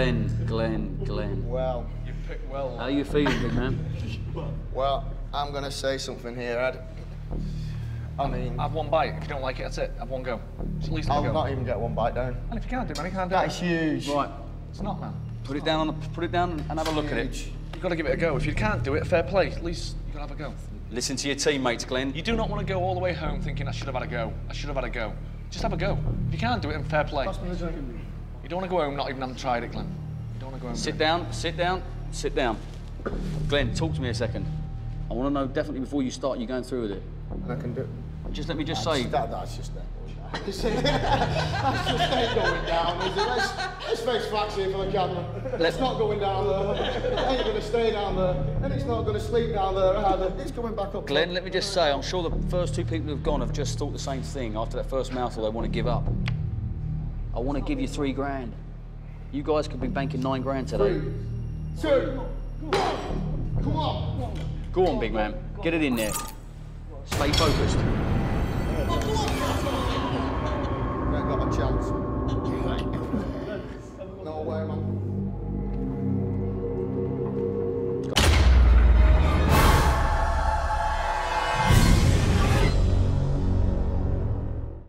Glenn, Glenn, Glenn. Well, You picked well. How are you feeling, big man? well, I'm gonna say something here, Ed. I mean, I've one bite. If you don't like it, that's it. Have one go. Just at least I'll go. not even get one bite down. And if you can't do it, man, you can't do That it. is huge. Right, It's not, man. put it down on the, put it down and have a look at it. You've got to give it a go. If you can't do it, fair play. At least you got to have a go. Listen to your teammates, Glenn. You do not want to go all the way home thinking I should have had a go. I should have had a go. Just have a go. If you can't do it, then fair play. You don't want to go home not even having tried it, Glenn. You don't want to go home. Sit down, sit down, sit down. Glenn, talk to me a second. I want to know definitely before you start, you're going through with it. I can do. Just let me just say, That, that's just it. that's just ain't going down, is it? Let's, let's face facts here for the camera. It's not going down there. It ain't going to stay down there. And it's not going to sleep down there either. It's coming back up. Glenn, let me just say, I'm sure the first two people who've gone have just thought the same thing after that first mouthful. They want to give up. I want to give you three grand. You guys could be banking nine grand today. Three, two, one. Come on. Go on, big man. Get it in there. Stay focused. I got a chance. No way, man.